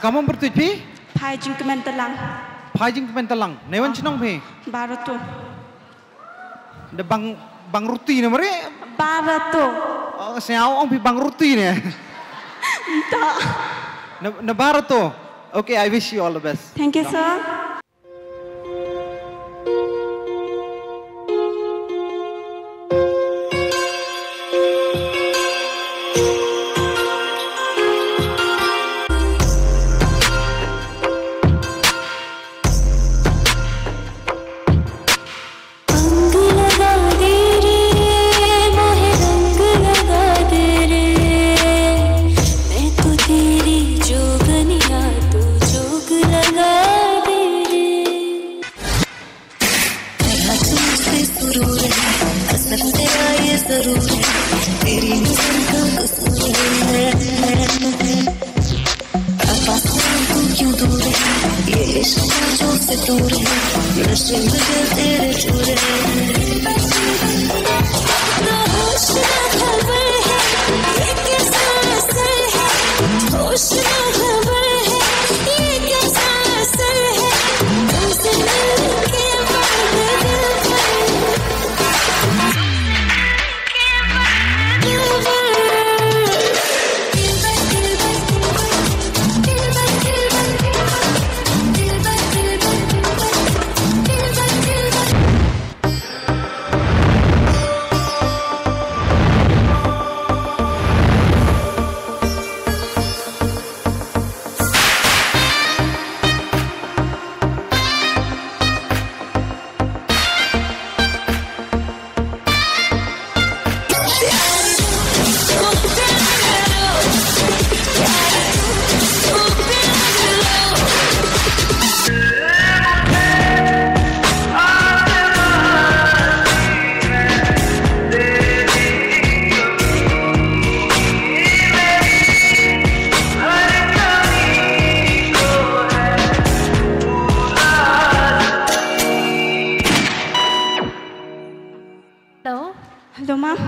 Kamu bertujuh pi? Pai jing kemen telang. Pai jing kemen terlang. Nevan cinaong pi? Baratu. De bang bang ruti ni mari? Baratu. Siaw ong pi bang ruti ni. Entah. Ne ne baratu. Okay, I wish you all the best. Thank you, sir. सुरूर है। असर तेरा ये ज़रूर है। तेरी क्यों दूर है? ये जो से दूर है। तेरे चूर है। Hello ma'am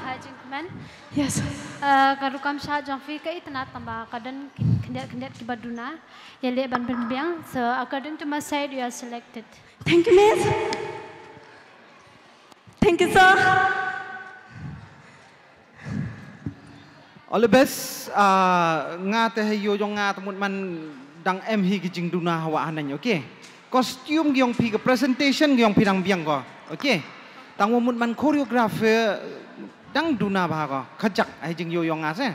hi gentlemen. Yes. Uh, karukam sha jongfi ka itna tamba kadan kendet kendet ki baduna. Yele ban ban biang. So according to my side, you are selected. Thank you miss. Thank you sir. All the best. Uh, nga te yo jong nga tamut man dang em hi ki jing duna hawa hanan okay? Costume gyong pi ka presentation gyong pi dang biang ko okay ตั้งว่ามุดมันโคเรียกราฟเฟอดังดูนาบาก็ขจักไอ้จึงโยยองอาเซ่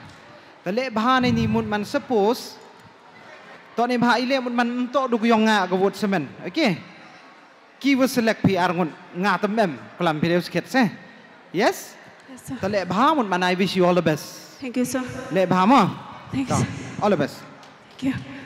แต่เละบาในนี้มุดมันสปูสตอนนี้บาอีเล่มุดมันโตดุกยองอากบวดเสมันโอเคกีวสเล็กพีอาร์งุนงาตั้มเอ็มกลัมพีเดวสเก็ตเซ่ yes แต่เละบามุดมัน I wish you all the best thank you sir เละบามา thanks all the best thank you